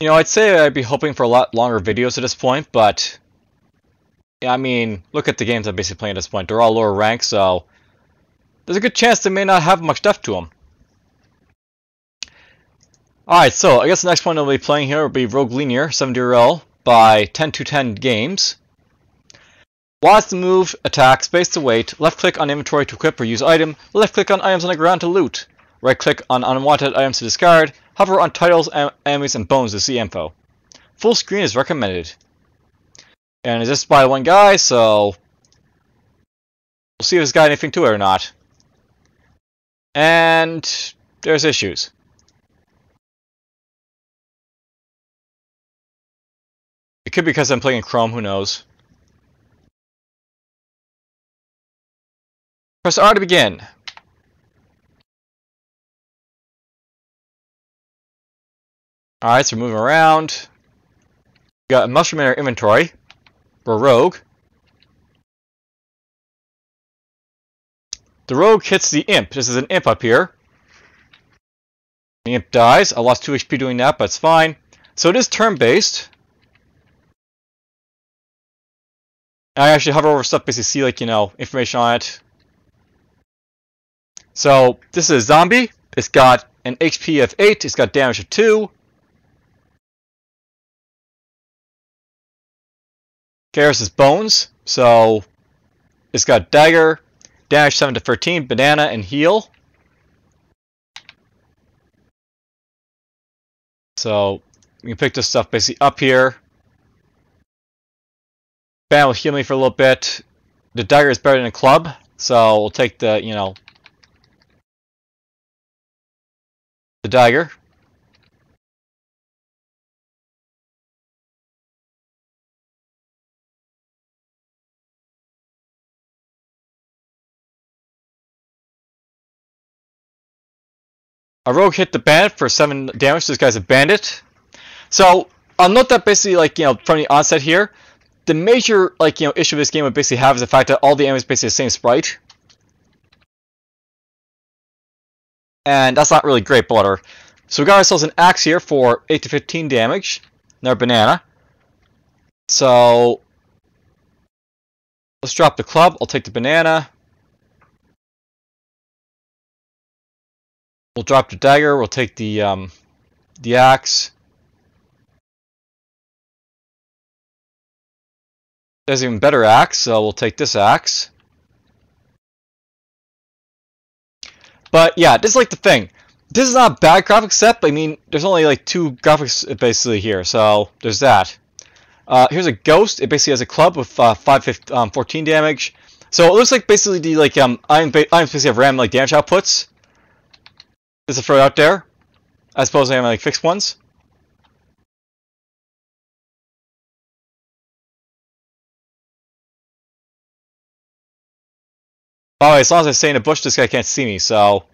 You know, I'd say I'd be hoping for a lot longer videos at this point, but yeah, I mean, look at the games I'm basically playing at this point. They're all lower ranked, so there's a good chance they may not have much depth to them. Alright, so I guess the next one I'll be playing here will be Rogue Linear 7DRL by 10 to 10 Games. WASD to move, attack, space to wait, left click on inventory to equip or use item, left click on items on the ground to loot, right click on unwanted items to discard, hover on titles, enemies, and bones to see info. Full screen is recommended. And it's just by one guy, so we'll see if this got anything to it or not. And there's issues. It could be because I'm playing in Chrome, who knows. Press R to begin. Alright, so moving around. We got a mushroom in our inventory. We're rogue. The rogue hits the imp. This is an imp up here. The imp dies. I lost 2 HP doing that, but it's fine. So it is turn-based. I actually hover over stuff, basically see, like, you know, information on it. So, this is a zombie. It's got an HP of 8. It's got damage of 2. Garrus is bones. So, it's got dagger, damage 7 to 13, banana, and heal. So, we can pick this stuff basically up here. Ban will heal me for a little bit. The dagger is better than a club, so we'll take the, you know, the dagger. A rogue hit the bandit for 7 damage. This guy's a bandit. So, I'll note that basically, like, you know, from the onset here, the major like you know issue this game would basically have is the fact that all the enemies basically the same sprite. And that's not really great butter. So we got ourselves an axe here for 8 to 15 damage. Another banana. So let's drop the club. I'll take the banana. We'll drop the dagger. We'll take the um, the axe. There's even better axe, so we'll take this axe. But yeah, this is like the thing. This is not a bad graphics set, but I mean, there's only like two graphics basically here, so there's that. Uh, here's a ghost. It basically has a club with uh, 5, 15, um, 14 damage. So it looks like basically the like um items basically have random like damage outputs. Throw it out there. I suppose I have like fixed ones. Oh, as long as I stay in a bush, this guy can't see me, so...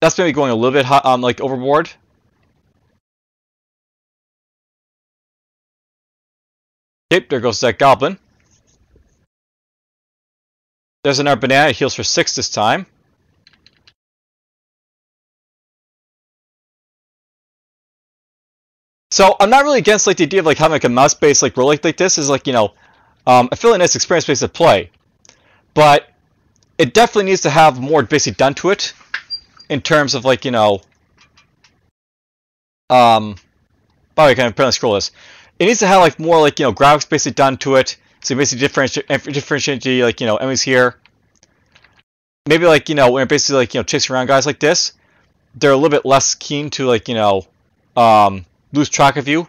That's maybe going a little bit hot, um, like overboard. Okay, there goes that goblin. There's another banana, it heals for 6 this time. So I'm not really against like the idea of like having like a mouse-based like role like, like this is like, you know, um, I feel like nice experience based play. But it definitely needs to have more basically done to it in terms of like you know um by the way can I apparently scroll this? It needs to have like more like you know graphics basically done to it so basically differentiate differentiate like you know enemies here. Maybe like you know when basically like you know chasing around guys like this they're a little bit less keen to like you know um lose track of you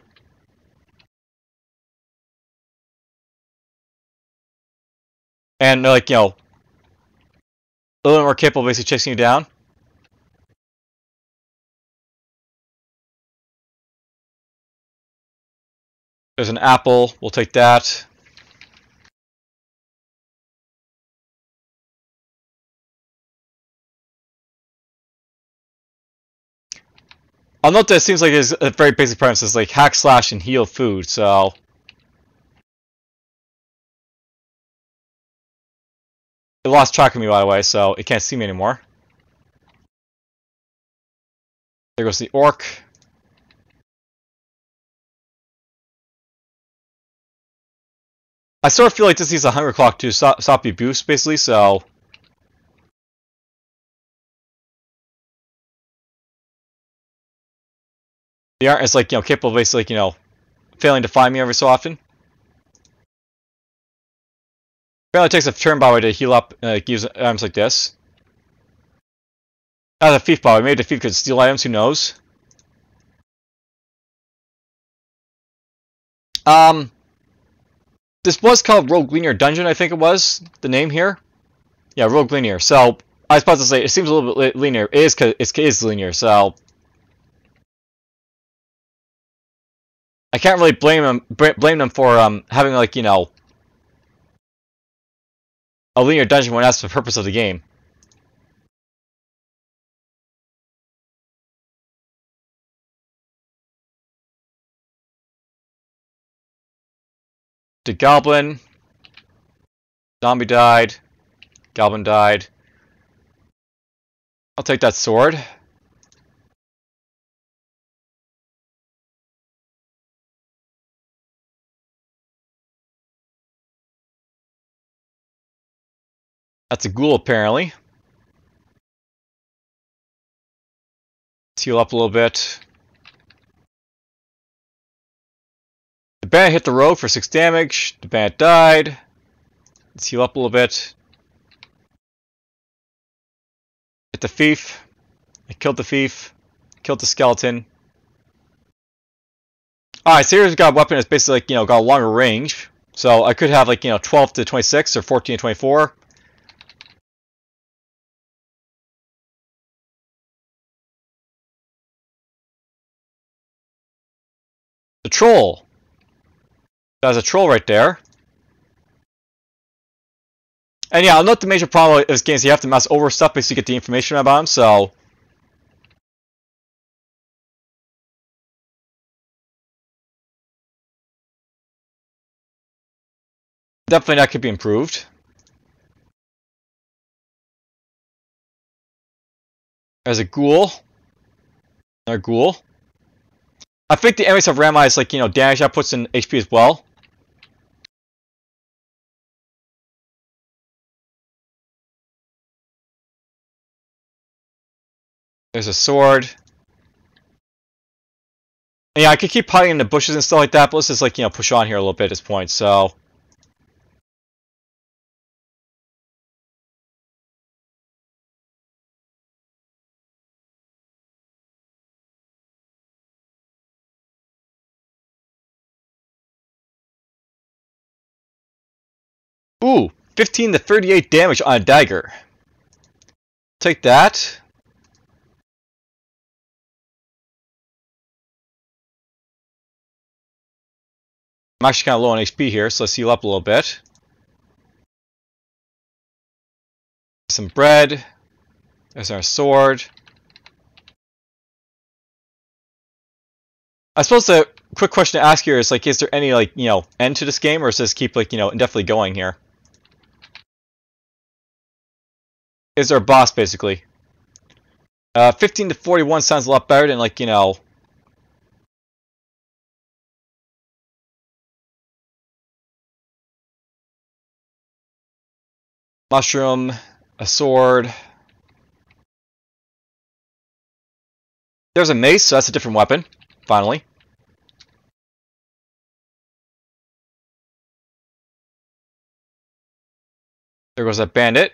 and like you know a little more capable basically chasing you down. There's an apple. We'll take that. I'll note that it seems like it's a very basic premise like hack slash and heal food, so It lost track of me by the way, so it can't see me anymore. There goes the orc. I sort of feel like this needs a hunger clock to stop, stop abuse, basically, so... The art is like, you know, capable of basically, like, you know, failing to find me every so often. Apparently takes a turn by way to heal up, uh, use items like this. As a thief by way, maybe the thief could steal items, who knows? Um, this was called Rogue Linear Dungeon, I think it was, the name here. Yeah, Rogue Linear. So, I was supposed to say, it seems a little bit linear. It is, it is linear, so... I can't really blame them, blame them for um, having, like, you know, a linear dungeon when that's the purpose of the game. The goblin. Zombie died. Goblin died. I'll take that sword. That's a ghoul, apparently. Let's heal up a little bit. The bandit hit the rogue for 6 damage. The bandit died. Let's heal up a little bit. Hit the thief. I killed the thief. Killed the skeleton. Alright, so here's got a weapon that's basically like, you know, got a longer range. So I could have like, you know, 12 to 26 or 14 to 24. The troll. There's a troll right there. And yeah, not the major problem with this game is you have to mouse over stuff basically get the information about him, so... Definitely that could be improved. There's a ghoul. Another ghoul. I think the enemies have randomized, like, you know, damage outputs in HP as well. There's a sword. And yeah, I could keep hiding in the bushes and stuff like that, but let's just, like, you know, push on here a little bit at this point, so... Ooh, 15 to 38 damage on a dagger. Take that. I'm actually kind of low on HP here, so let's heal up a little bit. Some bread. There's our sword. I suppose the quick question to ask here is like, is there any like you know end to this game, or does this keep like you know indefinitely going here? Is a boss basically? Uh, 15 to 41 sounds a lot better than like you know Mushroom, a sword. There's a mace, so that's a different weapon, finally. There goes that bandit.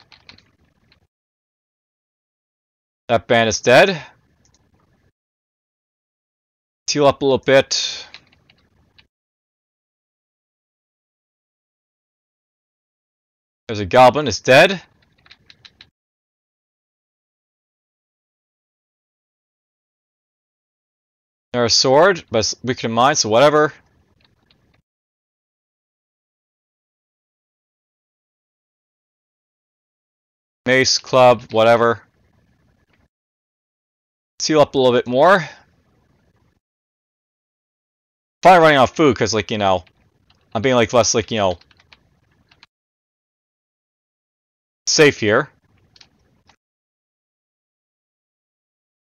That band is dead. Heal up a little bit. There's a goblin, it's dead. There's a sword, but weaker than mine, so whatever. Mace, club, whatever. Seal up a little bit more. Finally running out of food, because, like, you know, I'm being, like, less, like, you know, safe here.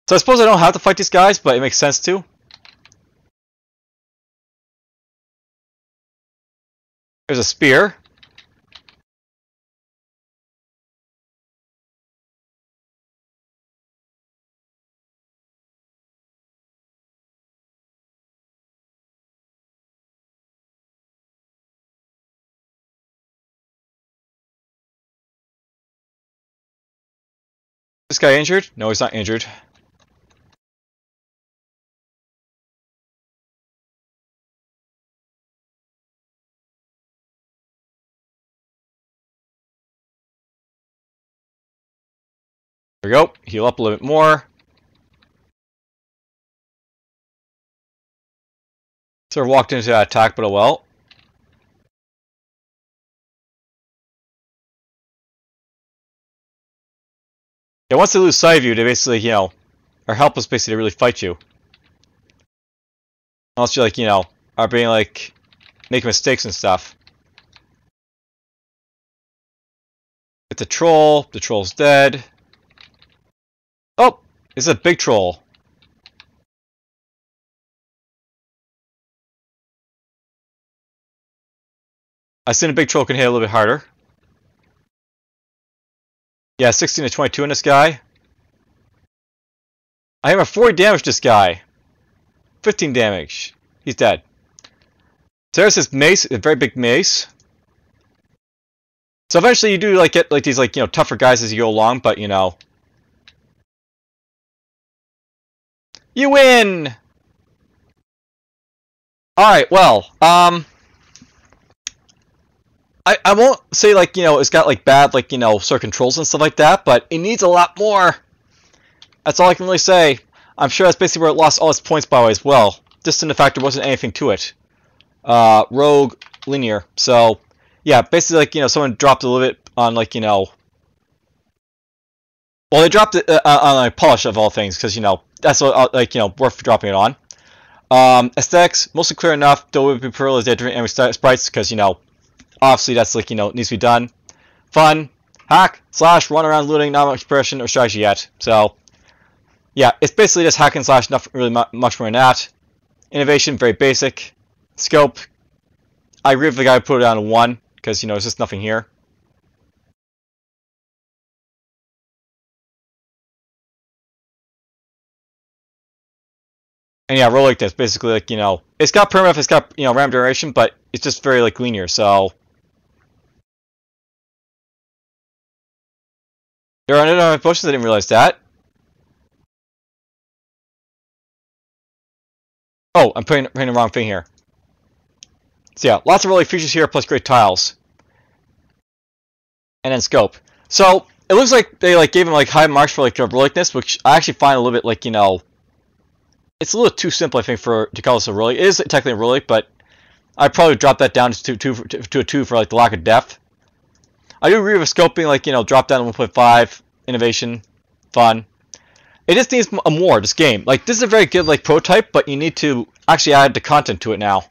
So I suppose I don't have to fight these guys, but it makes sense to. There's a spear. This guy injured? No, he's not injured. There we go. Heal up a little bit more. Sort of walked into that attack, but oh well. Yeah, once they lose sight of you, they basically, you know, are helpless basically to really fight you. Unless you like, you know, are being like, making mistakes and stuff. It's a troll. The troll's dead. Oh! It's a big troll. I seen a big troll can hit a little bit harder. Yeah, 16 to 22 in this guy. I have a 40 damage this guy. 15 damage. He's dead. So there's this mace, a very big mace. So eventually you do like get like these like you know tougher guys as you go along, but you know. You win! Alright, well, um I, I won't say like you know it's got like bad like you know sort of controls and stuff like that, but it needs a lot more. That's all I can really say. I'm sure that's basically where it lost all its points by the way as well. Just in the fact there wasn't anything to it. Uh, rogue linear. So yeah, basically like you know someone dropped a little bit on like you know. Well, they dropped it uh, on like polish of all things because you know that's what, uh, like you know worth dropping it on. Um, aesthetics mostly clear enough. Though it would be prefer as different enemy sprites because you know Obviously, that's like, you know, needs to be done. Fun, hack, slash, run around looting, not much progression or strategy yet. So, yeah, it's basically just hack and slash, nothing really much more than that. Innovation, very basic. Scope, I agree with the guy who put it down to 1, because, you know, there's just nothing here. And yeah, roll like this, basically like, you know, it's got permadeath, it's got, you know, RAM duration, but it's just very, like, linear, so There are no potions, I didn't realize that. Oh, I'm putting, putting the wrong thing here. So yeah, lots of really features here, plus great tiles. And then scope. So, it looks like they like gave him like high marks for like roguelikeness, which I actually find a little bit like, you know, it's a little too simple, I think, for to call this a roguelike. It is technically roguelike, but I'd probably drop that down to, two, to a 2 for like the lack of depth. I do agree with scoping, like, you know, drop down to 1.5, innovation, fun. It just needs a more, this game. Like, this is a very good, like, prototype, but you need to actually add the content to it now.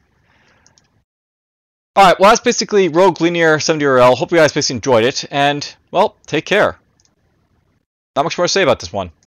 Alright, well, that's basically Rogue Linear 7DRL. Hope you guys basically enjoyed it, and, well, take care. Not much more to say about this one.